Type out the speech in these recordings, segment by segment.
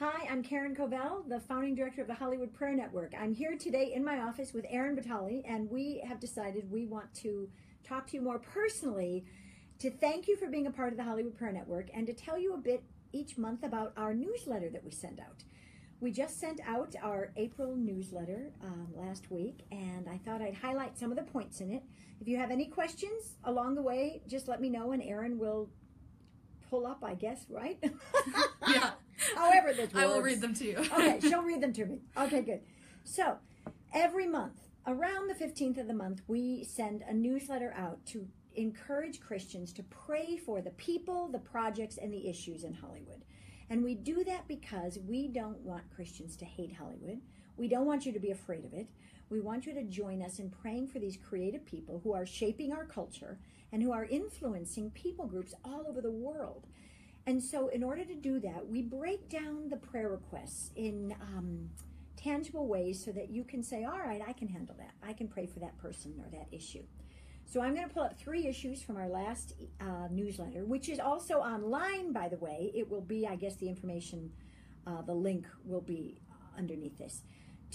Hi, I'm Karen Covell, the founding director of the Hollywood Prayer Network. I'm here today in my office with Aaron Batali, and we have decided we want to talk to you more personally to thank you for being a part of the Hollywood Prayer Network and to tell you a bit each month about our newsletter that we send out. We just sent out our April newsletter um, last week, and I thought I'd highlight some of the points in it. If you have any questions along the way, just let me know, and Aaron will pull up, I guess, right? Yeah. However, this works. I will read them to you. okay, she'll read them to me. Okay, good. So, every month, around the 15th of the month, we send a newsletter out to encourage Christians to pray for the people, the projects, and the issues in Hollywood. And we do that because we don't want Christians to hate Hollywood. We don't want you to be afraid of it. We want you to join us in praying for these creative people who are shaping our culture and who are influencing people groups all over the world. And so, in order to do that, we break down the prayer requests in um, tangible ways so that you can say, All right, I can handle that. I can pray for that person or that issue. So, I'm going to pull up three issues from our last uh, newsletter, which is also online, by the way. It will be, I guess, the information, uh, the link will be underneath this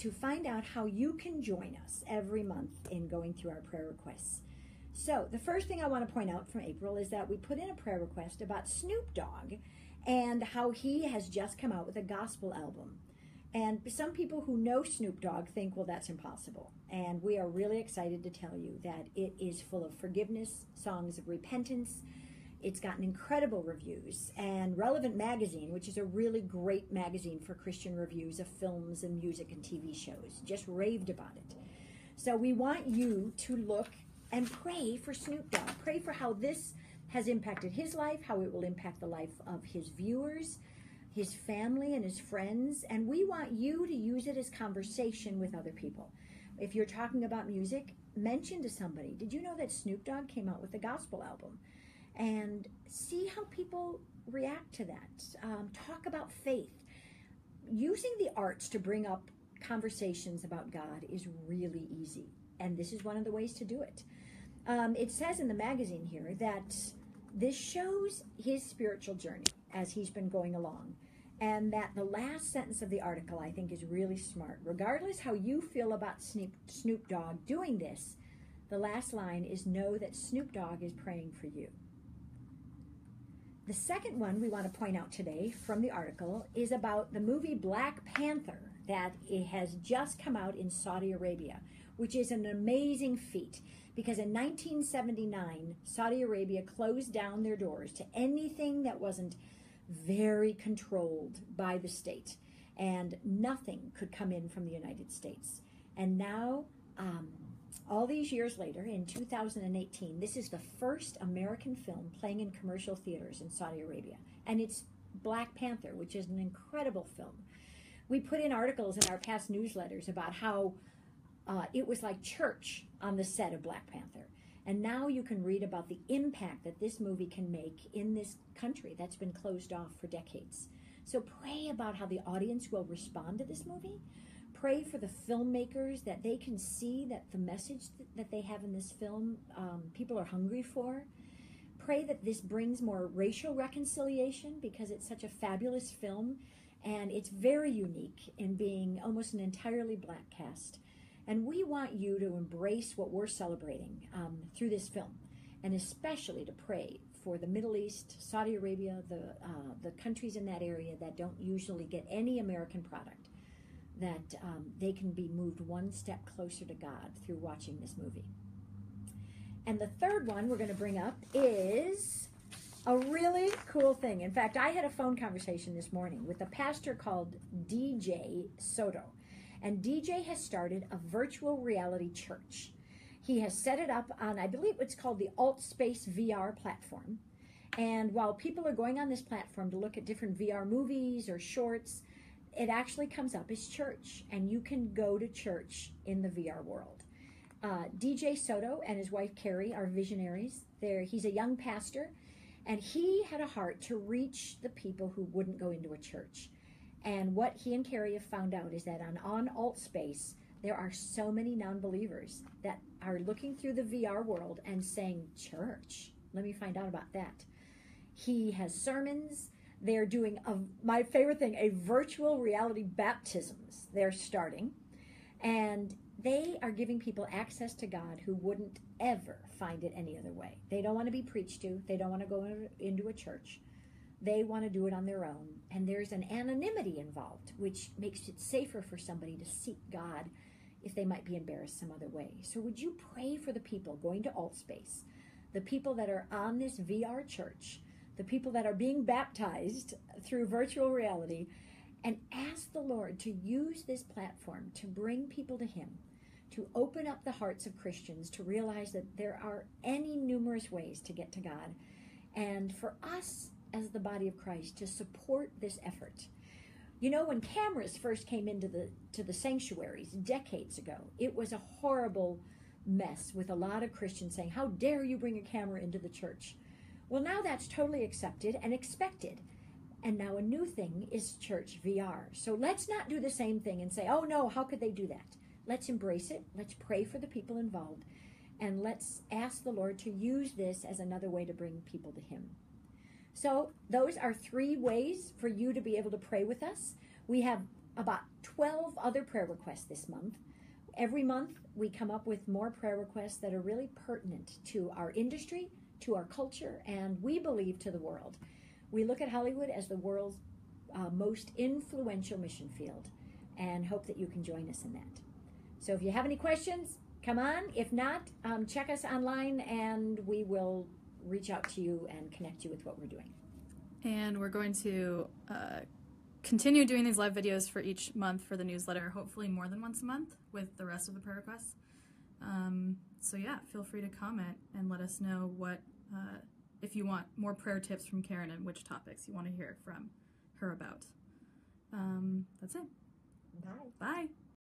to find out how you can join us every month in going through our prayer requests. So, the first thing I want to point out from April is that we put in a prayer request about Snoop Dogg and how he has just come out with a gospel album. And some people who know Snoop Dogg think, well, that's impossible. And we are really excited to tell you that it is full of forgiveness, songs of repentance. It's gotten incredible reviews. And Relevant Magazine, which is a really great magazine for Christian reviews of films and music and TV shows, just raved about it. So we want you to look and pray for Snoop Dogg. Pray for how this has impacted his life, how it will impact the life of his viewers, his family, and his friends. And we want you to use it as conversation with other people. If you're talking about music, mention to somebody, did you know that Snoop Dogg came out with a gospel album? And see how people react to that. Um, talk about faith. Using the arts to bring up conversations about God is really easy. And this is one of the ways to do it. Um, it says in the magazine here that this shows his spiritual journey as he's been going along. And that the last sentence of the article I think is really smart. Regardless how you feel about Snoop, Snoop Dogg doing this, the last line is know that Snoop Dogg is praying for you. The second one we want to point out today from the article is about the movie Black Panther that it has just come out in Saudi Arabia, which is an amazing feat because in 1979, Saudi Arabia closed down their doors to anything that wasn't very controlled by the state, and nothing could come in from the United States. And now, um, all these years later, in 2018, this is the first American film playing in commercial theaters in Saudi Arabia, and it's Black Panther, which is an incredible film. We put in articles in our past newsletters about how uh, it was like church on the set of Black Panther. And now you can read about the impact that this movie can make in this country that's been closed off for decades. So pray about how the audience will respond to this movie. Pray for the filmmakers that they can see that the message that they have in this film um, people are hungry for. Pray that this brings more racial reconciliation because it's such a fabulous film and it's very unique in being almost an entirely black cast. And we want you to embrace what we're celebrating um, through this film, and especially to pray for the Middle East, Saudi Arabia, the, uh, the countries in that area that don't usually get any American product, that um, they can be moved one step closer to God through watching this movie. And the third one we're going to bring up is a really cool thing. In fact, I had a phone conversation this morning with a pastor called DJ Soto. And DJ has started a virtual reality church. He has set it up on, I believe it's called the AltSpace VR platform. And while people are going on this platform to look at different VR movies or shorts, it actually comes up as church. And you can go to church in the VR world. Uh, DJ Soto and his wife Carrie are visionaries. There, he's a young pastor, and he had a heart to reach the people who wouldn't go into a church. And what he and Carrie have found out is that on, on alt space, there are so many non believers that are looking through the VR world and saying, Church, let me find out about that. He has sermons They're doing a, my favorite thing, a virtual reality baptisms. They're starting, and they are giving people access to God who wouldn't ever find it any other way. They don't want to be preached to. They don't want to go into a church. They want to do it on their own. And there's an anonymity involved, which makes it safer for somebody to seek God if they might be embarrassed some other way. So, would you pray for the people going to Altspace, the people that are on this VR church, the people that are being baptized through virtual reality, and ask the Lord to use this platform to bring people to Him, to open up the hearts of Christians to realize that there are any numerous ways to get to God, and for us as the body of Christ to support this effort. You know, when cameras first came into the to the sanctuaries decades ago, it was a horrible mess with a lot of Christians saying, "How dare you bring a camera into the church?" Well, now that's totally accepted and expected. And now a new thing is church VR. So let's not do the same thing and say, "Oh no, how could they do that?" Let's embrace it. Let's pray for the people involved. And let's ask the Lord to use this as another way to bring people to him. So, those are three ways for you to be able to pray with us. We have about 12 other prayer requests this month. Every month, we come up with more prayer requests that are really pertinent to our industry, to our culture, and we believe to the world. We look at Hollywood as the world's uh, most influential mission field and hope that you can join us in that. So, if you have any questions, come on. If not, um, check us online and we will reach out to you and connect you with what we're doing. And we're going to uh, continue doing these live videos for each month for the newsletter, hopefully more than once a month with the rest of the prayer requests. Um, so, yeah, feel free to comment and let us know what, uh, if you want more prayer tips from Karen and which topics you want to hear from her about. Um, that's it. Bye. Bye.